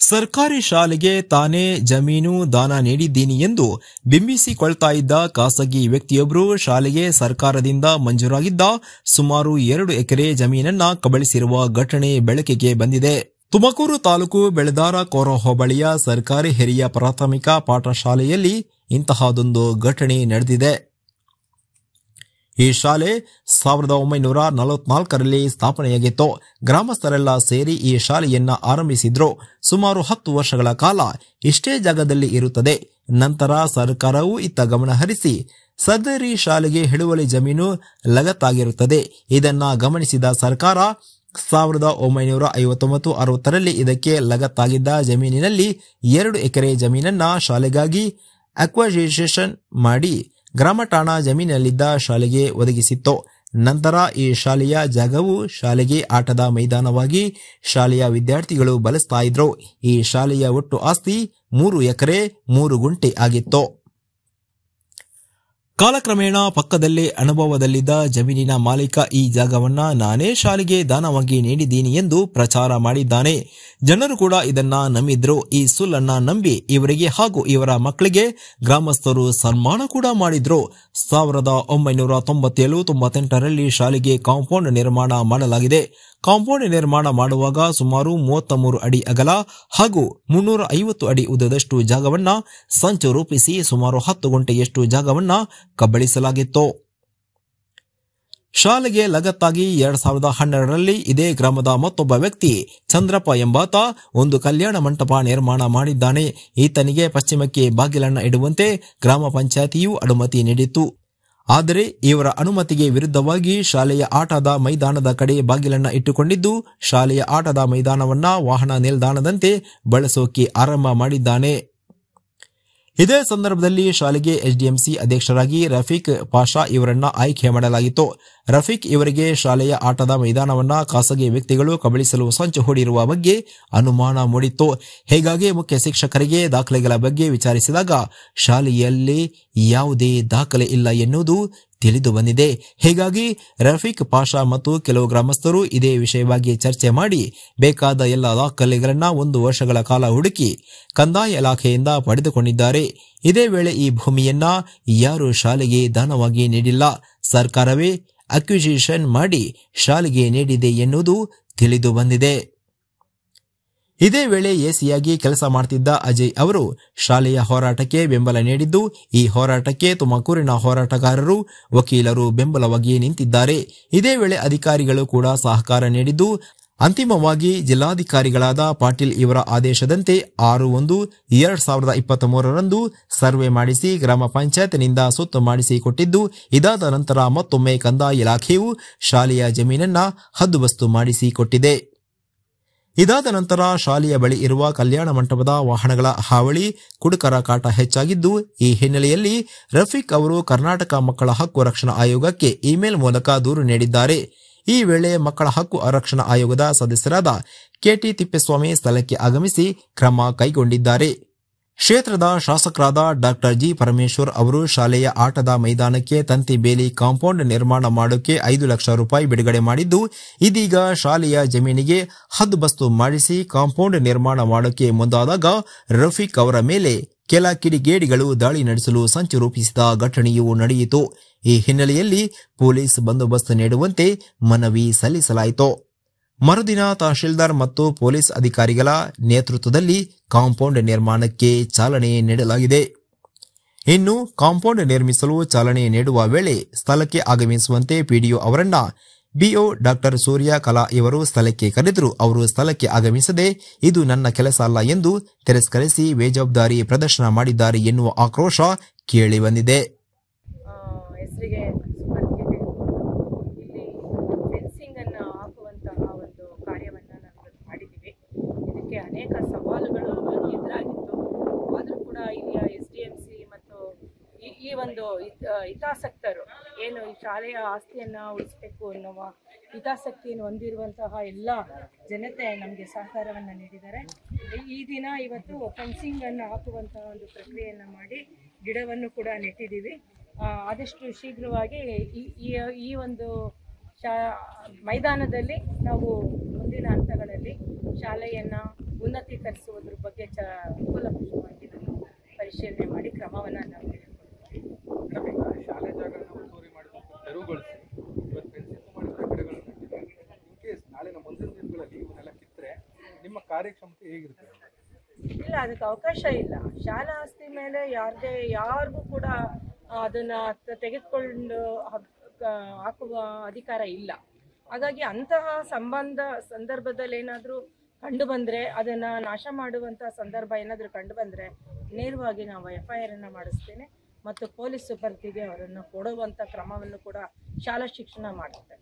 ಸರ್ಕಾರಿ ಶಾಲೆಗೆ ತಾನೇ ಜಮೀನು ದಾನ ನೀಡಿದ್ದೀನಿ ಎಂದು ಬಿಂಬಿಸಿಕೊಳ್ತಾ ಇದ್ದ ಖಾಸಗಿ ವ್ಯಕ್ತಿಯೊಬ್ಬರು ಶಾಲೆಗೆ ಸರ್ಕಾರದಿಂದ ಮಂಜೂರಾಗಿದ್ದ ಸುಮಾರು ಎರಡು ಎಕರೆ ಜಮೀನನ್ನ ಕಬಳಿಸಿರುವ ಘಟನೆ ಬೆಳಕಿಗೆ ಬಂದಿದೆ. ತುಮಕೂರು ತಾಲೂಕು ಬೆಳದಾರ ಕೋರ ಹೋಬಳಿಯ ಸರ್ಕಾರಿ ಹಿರಿಯ ಪ್ರಾಥಮಿಕ ಪಾಠಶಾಲೆಯಲ್ಲಿ ಇಂತಹದೊಂದು ಘಟನೆ ನಡೆದಿದೆ. ಈ ಶಾಲೆ ಸಾವಿರದ ಒಂಬೈನೂರ ನಲವತ್ನಾಲ್ಕರಲ್ಲಿ ಸ್ಥಾಪನೆಯಾಗಿತ್ತು. ಗ್ರಾಮಸ್ಥರೆಲ್ಲ ಸೇರಿ ಈ ಶಾಲೆಯನ್ನ ಆರಂಭಿಸಿದ್ರು. ಸುಮಾರು ಹತ್ತು ವರ್ಷಗಳ ಕಾಲ ಇಷ್ಟೇ ಜಾಗದಲ್ಲಿ ಇರುತ್ತದೆ. ನಂತರ ಸರ್ಕಾರವು ಇತ್ತ ಗಮನ ಹರಿಸಿ ಸದರಿ ಶಾಲೆಗೆ ಹಿಡುವಳಿ ಜಮೀನು ಲಗತ್ತಾಗಿರುತ್ತದೆ. ಇದನ್ನ ಗಮನಿಸಿದ ಸರ್ಕಾರ ಸಾವಿರದ ಒಂಬೈನೂರ ಐವತ್ತೊಂಬತ್ತು ಅರವತ್ತರಲ್ಲಿ ಇದಕ್ಕೆ ಲಗತ್ತಾಗಿದ್ದ ಜಮೀನಿನಲ್ಲಿ ಎರಡು ಎಕರೆ ಜಮೀನನ್ನ ಶಾಲೆಗಾಗಿ ಅಕ್ವಜೇಷನ್ ಮಾಡಿ ಗ್ರಾಮ ಠಾಣಾ ಜಮೀನಲ್ಲಿದ್ದ ಶಾಲೆಗೆ ಒದಗಿಸಿತ್ತು. ನಂತರ ಈ ಶಾಲೆಯ ಜಾಗವು ಶಾಲೆಗೆ ಆಟದ ಮೈದಾನವಾಗಿ ಶಾಲೆಯ ವಿದ್ಯಾರ್ಥಿಗಳು ಬಳಸ್ತಾ ಇದ್ರು. ಈ ಶಾಲೆಯ ಒಟ್ಟು ಆಸ್ತಿ ಮೂರು ಎಕರೆ, ಮೂರು ಗುಂಟೆ ಆಗಿತ್ತು. ಕಾಲಕ್ರಮೇಣ ಪಕ್ಕದಲ್ಲೇ ಅನುಭವದಲ್ಲಿದ್ದ ಜಮೀನಿನ ಮಾಲೀಕ ಈ ಜಾಗವನ್ನ ನಾನೇ ಶಾಲೆಗೆ ದಾನವಾಗಿ ನೀಡಿದ್ದೀನಿ ಎಂದು ಪ್ರಚಾರ ಮಾಡಿದ್ದಾನೆ. ಜನರು ಕೂಡ ಇದನ್ನ ನಂಬಿದ್ರು. ಈ ಸುಲ್ಲನ್ನ ನಂಬಿ ಇವರಿಗೆ ಹಾಗೂ ಇವರ ಮಕ್ಕಳಿಗೆ ಗ್ರಾಮಸ್ಥರು ಸನ್ಮಾನ ಕೂಡ ಮಾಡಿದ್ರು. ಸಾವಿರದ ಒಂಬೈನೂರ ತೊಂಬತ್ತೇಳು ತೊಂಬತ್ತೆಂಟರಲ್ಲಿ ಶಾಲೆಗೆ ಕಾಂಪೌಂಡ್ ನಿರ್ಮಾಣ ಮಾಡಲಾಗಿದೆ. ಕಾಂಪೌಂಡ್ ನಿರ್ಮಾಣ ಮಾಡುವಾಗ ಸುಮಾರು ಮೂವತ್ತ ಮೂರು ಅಡಿ ಅಗಲ ಹಾಗೂ ಮುನ್ನೂರ ಐವತ್ತು ಅಡಿ ಉದ್ದದಷ್ಟು ಜಾಗವನ್ನ ಸಂಚು ರೂಪಿಸಿ ಸುಮಾರು ಹತ್ತು ಗಂಟೆಯಷ್ಟು ಜಾಗವನ್ನ ಕಬಳಿಸಲಾಗಿತ್ತು. ಶಾಲೆಗೆ ಲಗತ್ತಾಗಿ ಎರಡ್ ಸಾವಿರದ ಹನ್ನೆರಡರಲ್ಲಿ ಇದೇ ಗ್ರಾಮದ ಮತ್ತೊಬ್ಬ ವ್ಯಕ್ತಿ ಚಂದ್ರಪ್ಪ ಎಂಬಾತ ಒಂದು ಕಲ್ಯಾಣ ಮಂಟಪ ನಿರ್ಮಾಣ ಮಾಡಿದ್ದಾನೆ. ಈತನಿಗೆ ಪಶ್ಚಿಮಕ್ಕೆ ಬಾಗಿಲನ್ನ ಇಡುವಂತೆ ಗ್ರಾಮ ಪಂಚಾಯತಿಯು ಅನುಮತಿ ನೀಡಿತ್ತು. ಆದರೆ ಇವರ ಅನುಮತಿಗೆ ವಿರುದ್ಧವಾಗಿ ಶಾಲೆಯ ಆಟದ ಮೈದಾನದ ಕಡೆ ಬಾಗಿಲನ್ನ ಇಟ್ಟುಕೊಂಡಿದ್ದು, ಶಾಲೆಯ ಆಟದ ಮೈದಾನವನ್ನ ವಾಹನ ನಿಲ್ದಾಣದಂತೆ ಬಳಸೋಕೆ ಆರಂಭ ಮಾಡಿದ್ದಾನೆ. ಇದೇ ಸಂದರ್ಭದಲ್ಲಿ ಶಾಲೆಗೆ ಎಚ್ಡಿಎಂಸಿ ಅಧ್ಯಕ್ಷರಾಗಿ ರಫೀಕ್ ಪಾಷಾ ಇವರನ್ನ ಆಯ್ಕೆ ಮಾಡಲಾಗಿತ್ತು. ರಫೀಕ್ ಇವರಿಗೆ ಶಾಲೆಯ ಆಟದ ಮೈದಾನವನ್ನ ಖಾಸಗಿ ವ್ಯಕ್ತಿಗಳು ಕಬಳಿಸಲು ಸಂಚು ಹೂಡಿರುವ ಬಗ್ಗೆ ಅನುಮಾನ ಮೂಡಿತ್ತು. ಹೀಗಾಗಿ ಮುಖ್ಯ ಶಿಕ್ಷಕರಿಗೆ ದಾಖಲೆಗಳ ಬಗ್ಗೆ ವಿಚಾರಿಸಿದಾಗ ಶಾಲೆಯಲ್ಲಿ ಯಾವುದೇ ದಾಖಲೆ ಇಲ್ಲ ಎನ್ನುವುದು ತಿಳಿದು ಬಂದಿದೆ. ಹೀಗಾಗಿ ರಫೀಕ್, ಪಾಷಾ ಮತ್ತು ಕೆಲವು ಗ್ರಾಮಸ್ಥರು ಇದೇ ವಿಷಯವಾಗಿ ಚರ್ಚೆ ಮಾಡಿ ಬೇಕಾದ ಎಲ್ಲ ದಾಖಲೆಗಳನ್ನ ಒಂದು ವರ್ಷಗಳ ಕಾಲ ಹುಡುಕಿ ಕಂದಾಯ ಇಲಾಖೆಯಿಂದ ಪಡೆದುಕೊಂಡಿದ್ದಾರೆ. ಇದೇ ವೇಳೆ ಈ ಭೂಮಿಯನ್ನ ಯಾರು ಶಾಲೆಗೆ ದಾನವಾಗಿ ನೀಡಿಲ್ಲ. ಸರ್ಕಾರವೇ ಅಕ್ವಿಜಿಷನ್ ಮಾಡಿ ಶಾಲೆಗೆ ನೀಡಿದೆ ಎನ್ನುವುದು ತಿಳಿದು ಬಂದಿದೆ. ಇದೇ ವೇಳೆ ಎಸಿಯಾಗಿ ಕೆಲಸ ಮಾಡುತ್ತಿದ್ದ ಅಜಯ್ ಅವರು ಶಾಲೆಯ ಹೋರಾಟಕ್ಕೆ ಬೆಂಬಲ ನೀಡಿದ್ದು, ಈ ಹೋರಾಟಕ್ಕೆ ತುಮಕೂರಿನ ಹೋರಾಟಗಾರರು ವಕೀಲರು ಬೆಂಬಲವಾಗಿ ನಿಂತಿದ್ದಾರೆ. ಇದೇ ವೇಳೆ ಅಧಿಕಾರಿಗಳು ಕೂಡ ಸಹಕಾರ ನೀಡಿದ್ದು ಅಂತಿಮವಾಗಿ ಜಿಲ್ಲಾಧಿಕಾರಿಗಳಾದ ಪಾಟೀಲ್ ಇವರ ಆದೇಶದಂತೆ ಆರು ಒಂದು ಎರಡ್ ಸಾವಿರದ ಇಪ್ಪತ್ತ್ ಮೂರರಂದು ಸರ್ವೆ ಮಾಡಿಸಿ ಗ್ರಾಮ ಪಂಚಾಯತ್ನಿಂದ ಸುತ್ತು ಮಾಡಿಸಿಕೊಟ್ಟಿದ್ದು ಇದಾದ ನಂತರ ಮತ್ತೊಮ್ಮೆ ಕಂದಾಯ ಇಲಾಖೆಯು ಶಾಲೆಯ ಜಮೀನನ್ನ ಹದ್ದುಬಸ್ತು ಮಾಡಿಸಿಕೊಟ್ಟಿದೆ ಇದಾದ ನಂತರ ಶಾಲೆಯ ಬಳಿ ಇರುವ ಕಲ್ಯಾಣ ಮಂಟಪದ ವಾಹನಗಳ ಹಾವಳಿ ಕುಡುಕರ ಕಾಟ ಹೆಚ್ಚಾಗಿದ್ದು, ಈ ಹಿನ್ನೆಲೆಯಲ್ಲಿ ರಫೀಕ್ ಅವರು ಕರ್ನಾಟಕ ಮಕ್ಕಳ ಹಕ್ಕು ರಕ್ಷಣಾ ಆಯೋಗಕ್ಕೆ ಇಮೇಲ್ ಮೂಲಕ ದೂರು ನೀಡಿದ್ದಾರೆ. ಈ ವೇಳೆ ಮಕ್ಕಳ ಹಕ್ಕು ರಕ್ಷಣಾ ಆಯೋಗದ ಸದಸ್ಯರಾದ ಕೆಟಿ ತಿಪ್ಪೇಸ್ವಾಮಿ ಸ್ಥಳಕ್ಕೆ ಆಗಮಿಸಿ ಕ್ರಮ ಕೈಗೊಂಡಿದ್ದಾರೆ. ಕ್ಷೇತ್ರದ ಶಾಸಕರಾದ ಡಾಕ್ಟರ್ ಜಿ ಪರಮೇಶ್ವರ್ ಅವರು ಶಾಲೆಯ ಆಟದ ಮೈದಾನಕ್ಕೆ ತಂತಿ ಬೇಲಿ ಕಾಂಪೌಂಡ್ ನಿರ್ಮಾಣ ಮಾಡೋಕೆ ಐದು ಲಕ್ಷ ರೂಪಾಯಿ ಬಿಡುಗಡೆ ಮಾಡಿದ್ದು, ಇದೀಗ ಶಾಲೆಯ ಜಮೀನಿಗೆ ಹದ್ದುಬಸ್ತು ಮಾಡಿಸಿ ಕಾಂಪೌಂಡ್ ನಿರ್ಮಾಣ ಮಾಡೋಕೆ ಮುಂದಾದಾಗ ರಫೀಕ್ ಅವರ ಮೇಲೆ ಕೆಲ ಕಿಡಿಗೇಡಿಗಳು ದಾಳಿ ನಡೆಸಲು ಸಂಚು ರೂಪಿಸಿದ ಘಟನೆಯೂ ನಡೆಯಿತು. ಈ ಹಿನ್ನೆಲೆಯಲ್ಲಿ ಪೊಲೀಸ್ ಬಂದೋಬಸ್ತ್ ನೀಡುವಂತೆ ಮನವಿ ಸಲ್ಲಿಸಲಾಯಿತು. ಮರುದಿನ ತಹಶೀಲ್ದಾರ್ ಮತ್ತು ಪೊಲೀಸ್ ಅಧಿಕಾರಿಗಳ ನೇತೃತ್ವದಲ್ಲಿ ಕಾಂಪೌಂಡ್ ನಿರ್ಮಾಣಕ್ಕೆ ಚಾಲನೆ ನೀಡಲಾಗಿದೆ. ಇನ್ನು ಕಾಂಪೌಂಡ್ ನಿರ್ಮಿಸಲು ಚಾಲನೆ ನೀಡುವ ವೇಳೆ ಸ್ಥಳಕ್ಕೆ ಆಗಮಿಸುವಂತೆ ಪಿಡಿಒ ಅವರನ್ನ ಬಿಒ ಡಾಕ್ಟರ್ ಸೂರ್ಯ ಕಲಾ ಇವರು ಸ್ಥಳಕ್ಕೆ ಕರೆದರು. ಅವರು ಸ್ಥಳಕ್ಕೆ ಆಗಮಿಸದೆ, ಇದು ನನ್ನ ಕೆಲಸ ಅಲ್ಲ ಎಂದು ತಿರಸ್ಕರಿಸಿ ಬೇಜವಾಬ್ದಾರಿ ಪ್ರದರ್ಶನ ಮಾಡಿದ್ದಾರೆ ಎನ್ನುವ ಆಕ್ರೋಶ ಕೇಳಿಬಂದಿದೆ. ಹೆಸರಿಗೆ ಇಲ್ಲಿ ಫೆನ್ಸಿಂಗ್ ಫೆನ್ಸಿಂಗನ್ನು ಹಾಕುವಂತಹ ಒಂದು ಕಾರ್ಯವನ್ನು ನಾವು ಮಾಡಿದ್ದೀವಿ. ಇದಕ್ಕೆ ಅನೇಕ ಸವಾಲುಗಳು ಎದುರಾಗಿತ್ತು. ಆದರೂ ಕೂಡ ಇಲ್ಲಿಯ ಎಸ್ ಡಿ ಎಂ ಸಿ ಮತ್ತು ಈ ಒಂದು ಹಿತಾಸಕ್ತರು ಏನು ಈ ಶಾಲೆಯ ಆಸ್ತಿಯನ್ನು ಉಳಿಸಬೇಕು ಅನ್ನುವ ಹಿತಾಸಕ್ತಿಯನ್ನು ಹೊಂದಿರುವಂತಹ ಎಲ್ಲ ಜನತೆ ನಮಗೆ ಸಹಕಾರವನ್ನು ನೀಡಿದ್ದಾರೆ. ಈ- ದಿನ ಇವತ್ತು ಫೆನ್ಸಿಂಗನ್ನು ಹಾಕುವಂತಹ ಒಂದು ಪ್ರಕ್ರಿಯೆಯನ್ನು ಮಾಡಿ ಗಿಡವನ್ನು ಕೂಡ ನೆಟ್ಟಿದ್ದೀವಿ. ಆದಷ್ಟು ಶೀಘ್ರವಾಗಿ ಈ, ಈ- ಒಂದು ಶಾ, ಮೈದಾನದಲ್ಲಿ ನಾವು ಮುಂದಿನ ಹಂತಗಳಲ್ಲಿ ಶಾಲೆಯನ್ನು ಉನ್ನತೀಕರಿಸುವುದ್ರ ಬಗ್ಗೆ ಚ ಕೂಲಂಕಷವಾಗಿ ಪರಿಶೀಲನೆ ಮಾಡಿ ಕ್ರಮವನ್ನು ನಾವು ಶಾಲೆ ಜಾಗಗಳನ್ನ ಕಾರ್ಯಕ್ಷಮತೆ ಹೇಗಿರುತ್ತೆ? ಇಲ್ಲ, ಅದಕ್ಕೆ ಅವಕಾಶ ಇಲ್ಲ. ಶಾಲಾ ಆಸ್ತಿ ಮೇಲೆ ಯಾರದೇ ಯಾರಿಗೂ ಕೂಡ ಅದನ್ನ ತೆಗೆದುಕೊಂಡು ಹಾಕುವ ಅಧಿಕಾರ ಇಲ್ಲ. ಹಾಗಾಗಿ ಅಂತಹ ಸಂಬಂಧ, ಸಂದರ್ಭದಲ್ಲಿ ಏನಾದರೂ ಕಂಡು ಬಂದರೆ, ಅದನ್ನ ನಾಶ ಮಾಡುವಂಥ ಸಂದರ್ಭ ಏನಾದರೂ ಕಂಡು ಬಂದರೆ, ನೇರವಾಗಿ ನಾವು ಎಫ್ ಐ ಆರ್ ಅನ್ನು ಮಾಡಿಸ್ತೇನೆ ಮತ್ತು ಪೊಲೀಸ್ ಸುಪರ್ದಿಗೆ ಅವರನ್ನು ಕೊಡುವಂಥ ಕ್ರಮವನ್ನು ಕೂಡ ಶಾಲಾ ಶಿಕ್ಷಣ ಮಾಡುತ್ತೆ.